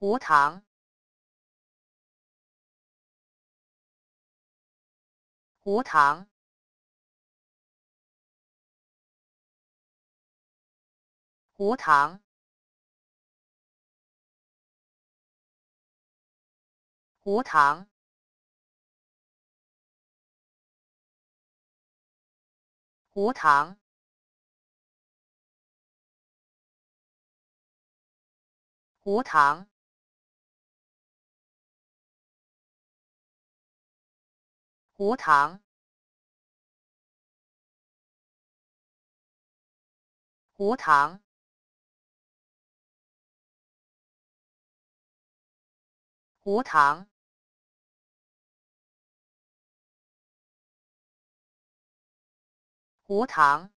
无糖无糖无糖无糖无糖无糖无糖无糖无糖无糖无糖